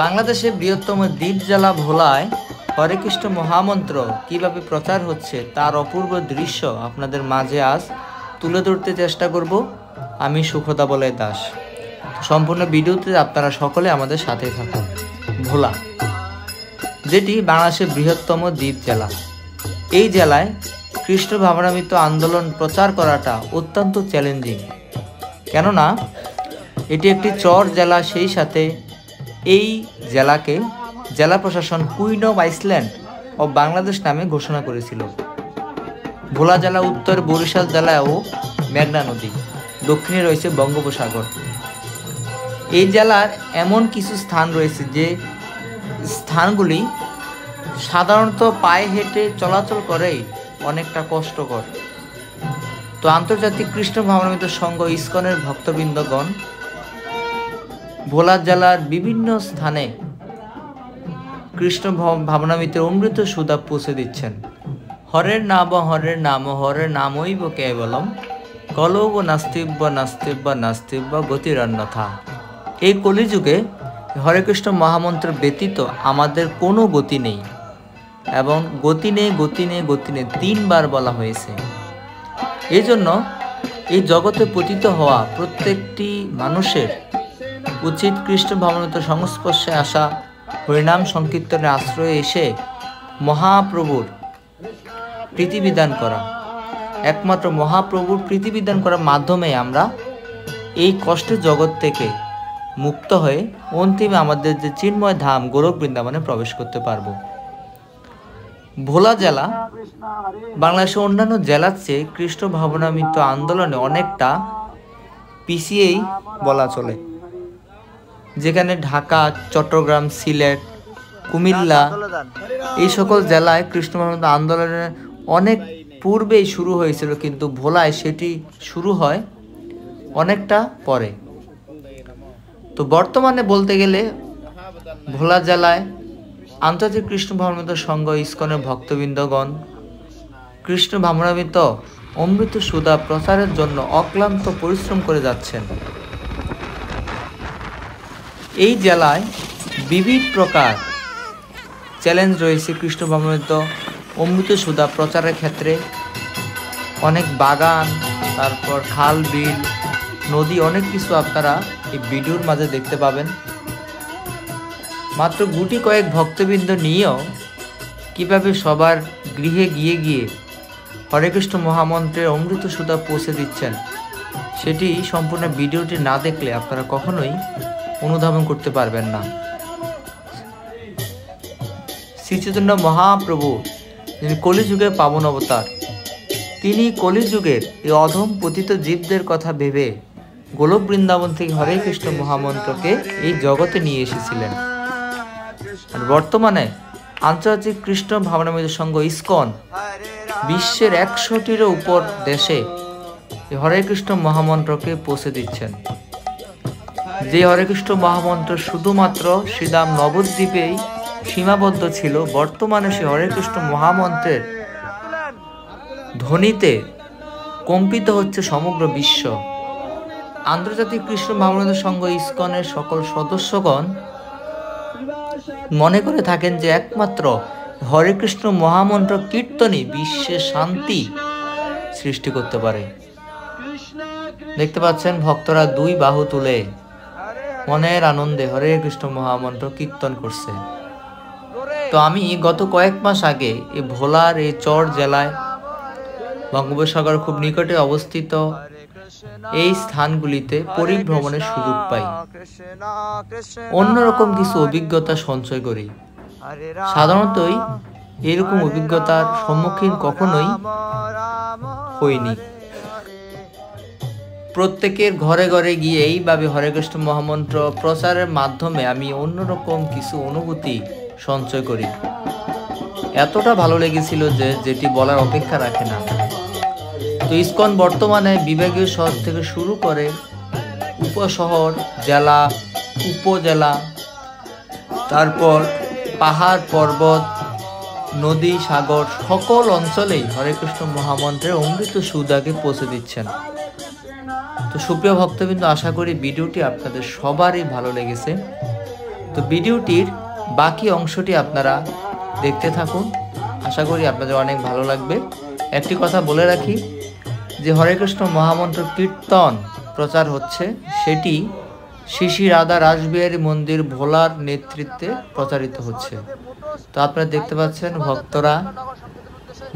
বাংলাদেশের বৃহত্তম দ্বীপ জেলা ভোলায় হরে কৃষ্ণ মহামন্ত্র কীভাবে প্রচার হচ্ছে তার অপূর্ব দৃশ্য আপনাদের মাঝে আজ তুলে ধরতে চেষ্টা করব আমি সুখদা বলে দাস। সম্পূর্ণ ভিডিওতে আপনারা সকলে আমাদের সাথে থাকুন। ভোলা, যেটি বাংলাদেশের বৃহত্তম দ্বীপ জেলা এই জেলায় কৃষ্ণ ভাবনামিত আন্দোলন প্রচার করাটা অত্যন্ত চ্যালেঞ্জিং কেননা, এটি একটি চর জেলা, সেই সাথে এই জেলাকে জেলা প্রশাসন কুইন অফ আইসল্যান্ড ও বাংলাদেশ নামে ঘোষণা করেছিল। ভোলা জেলা, উত্তর বরিশাল জেলা ও মেঘনা নদী। দক্ষিণে রয়েছে বঙ্গোপসাগর। এই জেলার এমন কিছু স্থান রয়েছে যে স্থানগুলি সাধারণত পায়ে হেঁটে চলাচল করেই অনেকটা কষ্টকর। তো আন্তর্জাতিক কৃষ্ণ ভাবনামিত সংঘ ইস্কনের ভক্তবৃন্দগণ ভোলা জেলার বিভিন্ন স্থানে কৃষ্ণ ভাবনামিতের অমৃত সুদা পৌঁছে দিচ্ছেন। হরের নাম হরের নাম, হরের নামইব কেবলম। কলব নাস্তিব্য নাস্তিব্য নাস্তিব্য গতিরন্যথা। এই কলিযুগে হরে কৃষ্ণ মহামন্ত্র ব্যতীত আমাদের কোনো গতি নেই এবং গতি নেই গতি নেই গতি নেই তিনবার বলা হয়েছে। এই জন্য এই জগতে পতিত হওয়া প্রত্যেকটি মানুষের উচিত কৃষ্ণ ভবনত সংস্পর্শে আসা হরিনাম সংকীর্তনের আশ্রয়ে এসে মহাপ্রভুর প্রীতিবিধান করা। একমাত্র মহাপ্রভুর প্রীতিবিধান করার মাধ্যমে আমরা এই কষ্টের জগৎ থেকে মুক্ত হয়ে অন্তিমে আমাদের যে চিন্ময় ধাম গোরখ বৃন্দাবনে প্রবেশ করতে পারব। ভোলা জেলা, বাংলাদেশের অন্যান্য জেলার চেয়ে কৃষ্ণ ভাবনামিত আন্দোলনে অনেকটা পিছিয়েই বলা চলে। যেখানে ঢাকা, চট্টগ্রাম, সিলেট, কুমিল্লা এই সকল জেলায় কৃষ্ণ ভাবনামিত আন্দোলনের অনেক পূর্বেই শুরু হয়েছিল, কিন্তু ভোলায় সেটি শুরু হয় অনেকটা পরে। তো বর্তমানে বলতে গেলে ভোলা জেলায় আন্তর্জাতিক কৃষ্ণ ভাবনামিত সংঘ ইস্কনের ভক্তবৃন্দগণ, কৃষ্ণ ভাবনামিত অমৃত সুধা প্রচারের জন্য অক্লান্ত পরিশ্রম করে যাচ্ছেন। এই জেলায় বিবিধ প্রকার চ্যালেঞ্জ রয়েছে কৃষ্ণ ভাবনামিত অমৃত সুধা প্রচারের ক্ষেত্রে। অনেক বাগান, তারপর খাল, বিল, নদী, অনেক কিছু আপনারা এই ভিডিওর মাঝে দেখতে পাবেন। মাত্র গুটি কয়েক ভক্তবৃন্দ নিয়েও কীভাবে সবার গৃহে গিয়ে গিয়ে হরে কৃষ্ণ মহামন্ত্রের অমৃত সুধা পৌঁছে দিচ্ছেন, সেটি সম্পূর্ণ ভিডিওটি না দেখলে আপনারা কখনোই অনুধাবন করতে পারবেন না। শ্রীচৈতন্য মহাপ্রভু যিনি কলিযুগের পাবন অবতার, তিনি কলিযুগের এই অধম পতিত জীবদের কথা ভেবে গোলক বৃন্দাবন থেকে হরে কৃষ্ণ মহামন্ত্রকে এই জগতে নিয়ে এসেছিলেন। আর বর্তমানে আন্তর্জাতিক কৃষ্ণ ভাবনামিত সংঘ ইস্কন বিশ্বের একশোটিরও উপর দেশে হরে কৃষ্ণ মহামন্ত্রকে পৌঁছে দিচ্ছেন। যে হরে কৃষ্ণ মহামন্ত্র শুধুমাত্র শ্রীদাম নবদ্বীপেই সীমাবদ্ধ ছিল, বর্তমানে সে হরে কৃষ্ণ মহামন্ত্রের ধ্বনিতে কম্পিত হচ্ছে সমগ্র বিশ্ব। আন্তর্জাতিক কৃষ্ণ ভাবনাথ সংঘ ইস্কনের সকল সদস্যগণ মনে করে থাকেন যে একমাত্র হরে কৃষ্ণ মহামন্ত্র কীর্তনই বিশ্বে শান্তি সৃষ্টি করতে পারে। দেখতে পাচ্ছেন, ভক্তরা দুই বাহু তুলে মনের আনন্দে হরে কৃষ্ণ মহামন্ত্র কীর্তন করছে। তো আমি গত কয়েক মাস আগে এই ভোলার এই চর জেলায় বঙ্গোপসাগর খুব নিকটে অবস্থিত এই স্থানগুলিতে পরিভ্রমণের সুযোগ পাই। অন্যরকম কিছু অভিজ্ঞতা সঞ্চয় করি। সাধারণতই এরকম অভিজ্ঞতার সম্মুখীন কখনোই হইনি। প্রত্যেকের ঘরে ঘরে গিয়ে এইভাবে হরে কৃষ্ণ মহামন্ত্র প্রচারের মাধ্যমে আমি অন্যরকম কিছু অনুভূতি সঞ্চয় করি। এতটা ভালো লেগেছিল যে যেটি বলার অপেক্ষা রাখে না। তো ইসকন বর্তমানে বিভাগীয় শহর থেকে শুরু করে উপশহর, জেলা, উপজেলা, তারপর পাহাড়, পর্বত, নদী, সাগর, সকল অঞ্চলেই হরে কৃষ্ণ মহামন্ত্রের অমৃত সুদাকে পৌঁছে দিচ্ছেন। তো সুপ্রিয় ভক্তবৃন্দ, আশা করি ভিডিওটি আপনাদের সবারই ভালো লেগেছে। তো ভিডিওটির বাকি অংশটি আপনারা দেখতে থাকুন। আশা করি আপনাদের অনেক ভালো লাগবে। একটি কথা বলে রাখি যে হরে কৃষ্ণ মহামন্ত্র কীর্তন প্রচার হচ্ছে। সেটি শিশি রাধা রাসবিহারী মন্দির ভোলার নেতৃত্বে প্রচারিত হচ্ছে। তো আপনারা দেখতে পাচ্ছেন ভক্তরা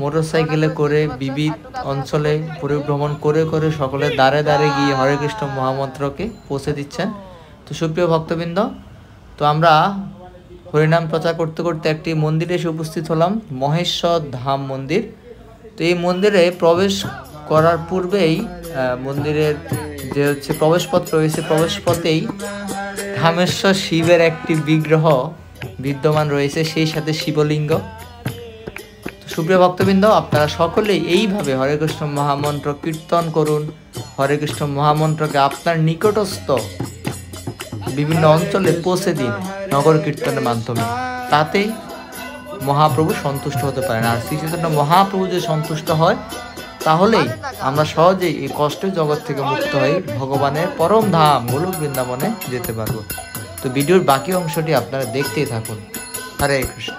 মোটরসাইকেলে করে বিবিধ অঞ্চলে পরিভ্রমণ করে করে সকলে দাঁড়ে দাঁড়ে গিয়ে হরে কৃষ্ণ মহামন্ত্রকে পৌঁছে দিচ্ছেন। তো সুপ্রিয় ভক্তবৃন্দ, তো আমরা হরিনাম প্রচার করতে করতে একটি মন্দিরে এসে উপস্থিত হলাম, মহেশ্বর ধাম মন্দির। তো এই মন্দিরে প্রবেশ করার পূর্বেই মন্দিরের যে হচ্ছে প্রবেশপথ রয়েছে, প্রবেশপথেই ধামেশ্বর শিবের একটি বিগ্রহ বিদ্যমান রয়েছে, সেই সাথে শিবলিঙ্গ। সুপ্রিয় ভক্তবৃন্দ, আপনারা সকলেই এইভাবে হরে কৃষ্ণ মহামন্ত্র কীর্তন করুন। হরে কৃষ্ণ মহামন্ত্রকে আপনার নিকটস্থ বিভিন্ন অঞ্চলে পৌঁছে দিন নগর কীর্তনের মাধ্যমে। তাতেই মহাপ্রভু সন্তুষ্ট হতে পারেন। আর শ্রী চৈতন্য মহাপ্রভু যদি সন্তুষ্ট হয়, তাহলেই আমরা সহজেই এই কষ্টের জগৎ থেকে মুক্ত হয়ে ভগবানের পরম ধাম গোলক বৃন্দাবনে যেতে পারব। তো ভিডিওর বাকি অংশটি আপনারা দেখতেই থাকুন। হরে কৃষ্ণ।